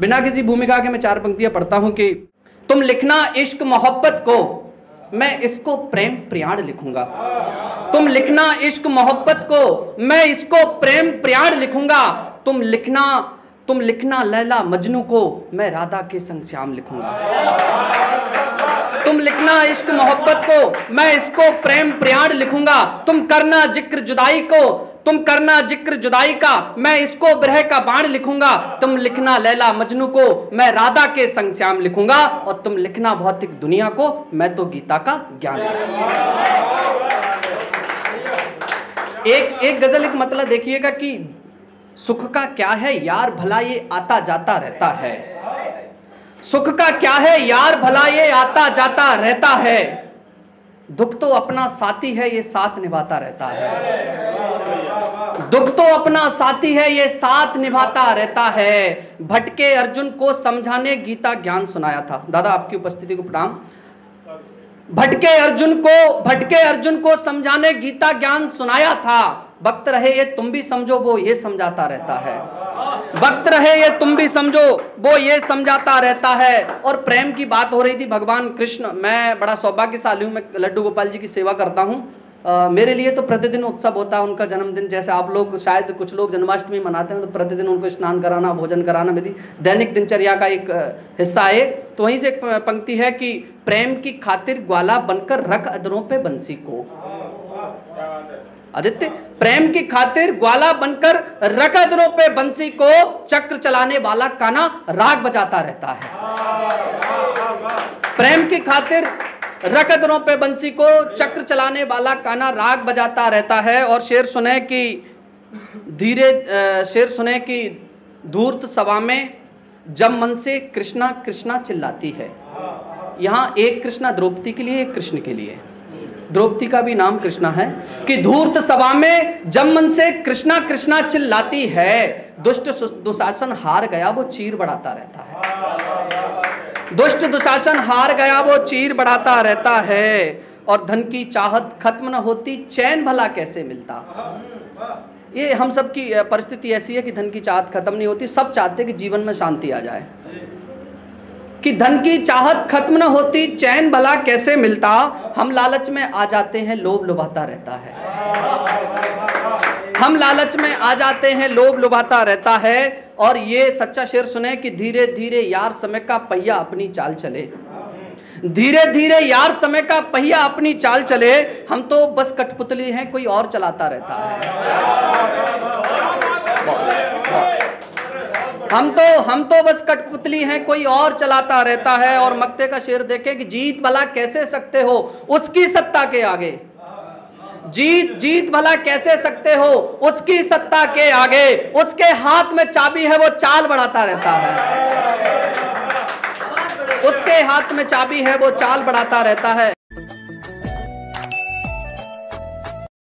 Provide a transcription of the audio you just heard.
बिना किसी भूमिका के मैं चार पंक्तियाँ पढ़ता हूँ कि तुम लिखना इश्क मोहब्बत को, मैं इसको प्रेम प्रियाण लिखूँगा। तुम लिखना इश्क मोहब्बत को, मैं इसको प्रेम प्रयाण लिखूँगा। तुम लिखना तुम लिखना लैला मजनू को, मैं राधा के संग श्याम लिखूँगा। तुम लिखना इश्क मोहब्बत को, मैं इसको प्रेम प्रयाण लिखूँगा। तुम करना ज़िक्र जुदाई को तुम करना ज़िक्र जुदाई का, मैं इसको ब्रह का बाण लिखूँगा। तुम लिखना लैला मजनू को, मैं राधा के संग श्याम लिखूँगा। और तुम लिखना भौतिक दुनिया को, मैं तो गीता का ज्ञान। एक एक गज़ल, एक मतलब देखिएगा कि सुख का क्या है, यार भला ये आता जाता रहता है। सुख का क्या है, यार भला ये आता जाता रहता है। दुख तो अपना साथी है, ये साथ निभाता रहता है। दुख तो अपना साथी है, ये साथ निभाता रहता है। भटके अर्जुन को समझाने गीता ज्ञान सुनाया था। दादा, आपकी उपस्थिति को प्रणाम। भटके अर्जुन को, भटके अर्जुन को समझाने गीता ज्ञान सुनाया था। वक्त रहे, ये तुम भी समझो, वो ये समझाता रहता है। वक्त रहे ये, तुम भी समझो। वो ये समझाता रहता है। और प्रेम की बात हो रही थी भगवान कृष्ण। मैं बड़ा सौभाग्यशाली हूँ। मैं लड्डू गोपाल जी की सेवा करता हूँ। मेरे लिए तो प्रतिदिन उत्सव होता है उनका जन्मदिन। जैसे आप लोग शायद कुछ लोग जन्माष्टमी मनाते हैं तो प्रतिदिन उनको स्नान कराना, भोजन कराना मेरी दैनिक दिनचर्या का एक हिस्सा है। तो वहीं से एक पंक्ति है कि प्रेम की खातिर ग्वाला बनकर रख अदरों पे बंसी को। आदित्य, प्रेम की खातिर ग्वाला बनकर रकदरों पे बंसी को चक्र चलाने वाला काना राग बजाता रहता है। प्रेम की खातिर रकदरों पे बंसी को चक्र चलाने वाला काना राग बजाता रहता है और शेर सुने कि धीरे शेर सुने कि धूर्त सभा में जब मन से कृष्णा कृष्णा चिल्लाती है। यहाँ एक कृष्णा द्रौपदी के लिए, एक कृष्ण के लिए। द्रौपदी का भी नाम कृष्णा है, कि धूर्त सभा में जब मन से कृष्णा कृष्णा चिल्लाती है, दुष्ट दुशासन हार गया, वो चीर बढ़ाता रहता है। दुष्ट दुशासन हार गया, वो चीर बढ़ाता रहता है, और धन की चाहत खत्म न होती, चैन भला कैसे मिलता? ये हम सब की परिस्थिति ऐसी है कि धन की चाहत खत्म नहीं होती, सब चाहते कि जीवन में शांति आ जाए। कि धन की चाहत खत्म न होती, चैन भला कैसे मिलता? हम लालच में आ जाते हैं, लोभ लुभाता रहता है। हम लालच में आ जाते हैं, लोभ लुभाता रहता है। और ये सच्चा शेर सुने कि धीरे धीरे यार समय का पहिया अपनी चाल चले। धीरे धीरे यार समय का पहिया अपनी चाल चले। हम तो बस कठपुतली हैं, कोई और चलाता रहता है। हम तो हम तो बस कठपुतली हैं, कोई और चलाता रहता है और मक्ते का शेर देखे कि जीत भला कैसे सकते हो, उसकी सत्ता के आगे। जीत जीत भला कैसे सकते हो, उसकी सत्ता के आगे। उसके हाथ में चाबी है, वो चाल बढ़ाता रहता है। उसके हाथ में चाबी है, वो चाल बढ़ाता रहता है।